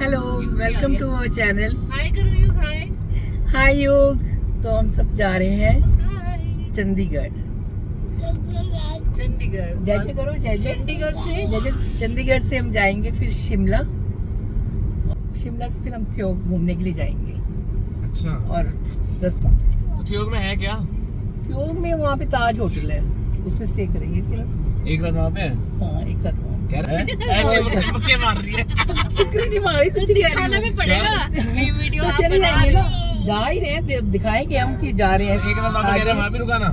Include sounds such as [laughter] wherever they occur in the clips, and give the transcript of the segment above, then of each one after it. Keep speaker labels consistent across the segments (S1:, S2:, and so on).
S1: Hello welcome to our channel
S2: hi करो hi
S1: हाय योग तो हम सब जा रहे हैं चंडीगढ़।
S2: चंडीगढ़।
S1: जय जय करो जय जय।
S2: चंडीगढ़ से?
S1: जय जय। चंडीगढ़ से हम जाएँगे फिर शिमला। शिमला से फिर हम थ्योक घूमने के लिए जाएँगे।
S3: अच्छा।
S1: और दस
S3: तो थियोग में है क्या?
S1: थ्योक में वहाँ पे ताज होटल है। उसमें स्टे करेंगे फिर हम।
S3: एक रात वहाँ पे हाँ?
S1: एक रात वहाँ।
S3: कह रहा है? ऐसे मार रही है।
S1: नहीं मारी सच
S2: खाना भी पड़ेगा। वीडियो
S1: तो चले जाएँगे ना जा ही रहे दिखाएँगे हम कि जा रहे हैं।
S3: एक रात वहाँ पे कह रहे हैं वहाँ भी रुकाना।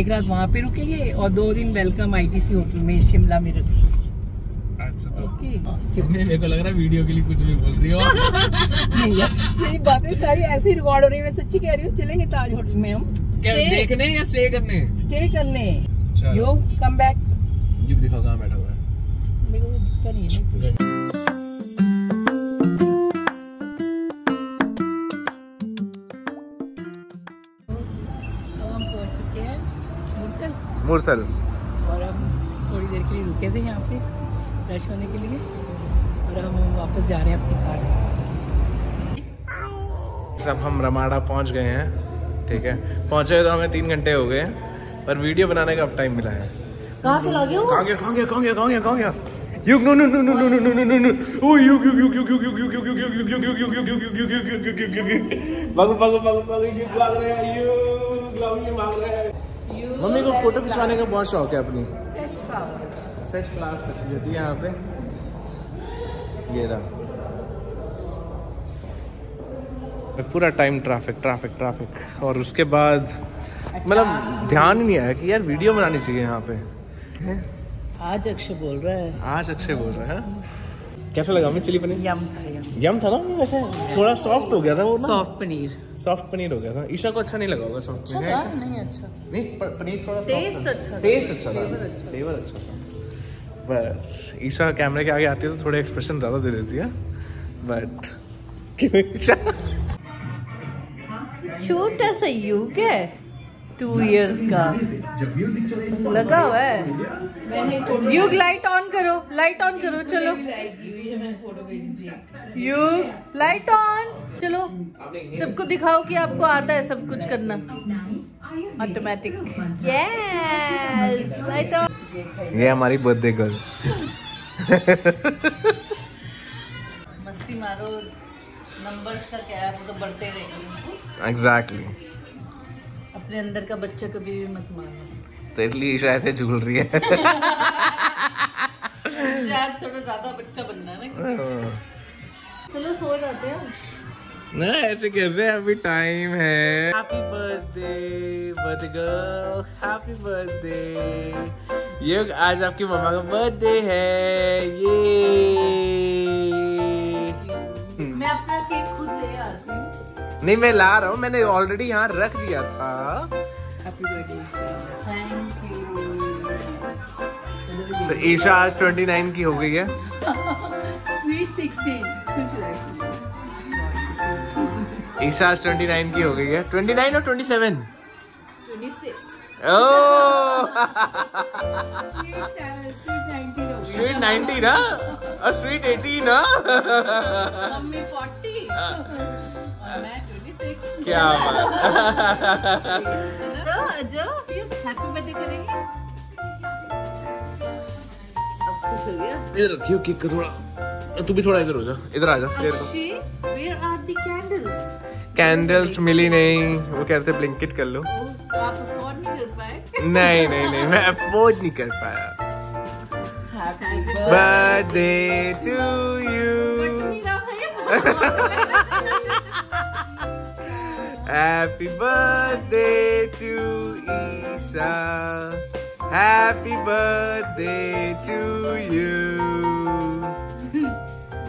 S1: एक रात वहाँ पे रुकेंगे और दो दिन वेलकम आईटीसी होटल में शिमला में रुकेंगे
S3: अच्छा तो
S1: ओके।
S3: मेरे को लग रहा है वीडियो के लिए कुछ भी बोल रही हो।
S1: नहीं यार, बातें सारी ऐसी रिकॉर्ड हो रही है मैं सच्ची कह रही हूँ चलेंगे ताज होटल में हम।
S3: क्या देखने या स्टे करने?
S1: स्टे करने। यो कम बैक
S3: युग दिखाओ कहाँ बैठा हुआ है।
S1: मेरे को तो दिखता नहीं है नहीं तो। अब हम पहुँच चुके हैं मुरतल। और हम थोड़ी देर के लिए रुके थे यहाँ पे फ्रेश होने के लिए। और हम वापस जा रहे हैं अपनी कार
S3: सब हम रमाड़ा पहुँच गए हैं ठीक है। पहुँचे तो हमें तीन घंटे हो गए। हैं पर वीडियो बनाने का अब टाइम मिला है
S1: कहाँ चला गया
S3: कहाँ गया कहाँ गया कहाँ गया कहाँ गया कहाँ गया भागो भागो भागो भागो भाग रहा है भाग रहा है मम्मी को फ़ोटो खिंचवाने का बहुत शौक है अपनी फ्रेश करती रहती है यहाँ पे ये रहा पूरा टाइम ट्रैफ़िक ट्रैफ़िक ट्रैफ़िक और उसके बाद मतलब ध्यान ही नहीं आया कि यार वीडियो बनानी चाहिए यहाँ पे। हैं?
S1: आज अक्षय बोल रहा है।
S3: आज अक्षय बोल रहा है? कैसा लगा हमें चिली पनीर?
S1: यम था यम।
S3: यम था ना? वैसे थोड़ा सॉफ्ट हो गया था वो ना।
S1: सॉफ्ट पनीर।
S3: सॉफ्ट पनीर हो गया था। ईशा को अच्छा नहीं लगा होगा सॉफ्ट पनीर
S1: था? नहीं अच्छा।
S3: नहीं पनीर थोड़ा
S1: Taste अच्छा
S3: टेस्ट अच्छा था।
S1: Flavor अच्छा था।
S3: फ्लेवर अच्छा था। बस ईशा कैमरे के आगे आती है तो थोड़े एक्सप्रेशन ज़्यादा दे देती है। बट क्यों ईशा
S2: छोटा सा युग है। टू इयर्स का। लगा हुआ है। युग लाइट ऑन करो लाइट ऑन करो चलो। युग लाइट ऑन चलो सबको दिखाओ कि आपको आता है सब कुछ करना। ऑटोमेटिक यस लाइट ऑन
S3: ये हमारी बर्थडे गर्ल
S2: मस्ती मारो नंबर्स का क्या है वो तो बढ़ते रहेंगे।
S3: एग्जैक्टली
S2: अपने अंदर का बच्चा कभी भी मत मारो।
S3: तो इसलिए ईशा ऐसे झूल रही है। [laughs]
S2: आज थोड़ा ज़्यादा बच्चा बनना है ना चलो सो जाते हैं।
S3: ना ऐसे कैसे? अभी टाइम है। Happy birthday birthday girl happy birthday ये आज आपकी मम्मा का बर्थडे है। ये नहीं मैं ला रहा हूँ मैंने ऑलरेडी यहाँ रख दिया था। तो ईशा आज 29 की हो गई है। [laughs] ईशा आज 29 की हो गई है। 29 और 27
S2: twenty six
S3: oh
S1: sweet nineteen
S3: sweet 90 ना और स्वीट 80 ना
S2: मम्मी फोर्टी
S3: क्या बात। [laughs]
S2: जो हैप्पी बर्थडे करेंगे। अब खुश हो गया।
S3: इधर रखियो केक का थोड़ा। तू भी थोड़ा इधर हो जा इधर आ जा देर को
S2: Akshay where are the
S3: candles मिली नहीं वो कहते ब्लिंकिट कर लो।
S2: आप अफोर्ड नहीं कर पाए।
S3: नहीं नहीं नहीं मैं अफोर्ड नहीं कर पाया। Birthday to you Happy birthday
S2: to Isa. Happy birthday to you.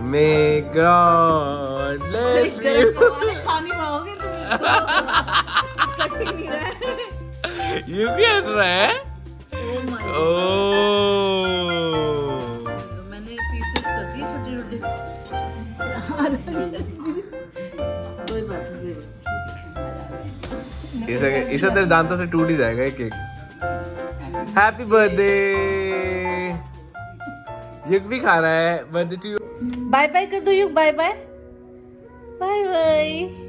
S2: May God
S3: bless you. you get [laughs] right?
S2: Oh my God! oh. I pieces. [laughs]
S3: Isha के तेरे दांतों से टूट ही जाएगा एक एक हैप्पी बर्थडे युग भी खा रहा है बर्थडे टू
S2: बाय बाय कर दो युग बाय बाय बाय बाय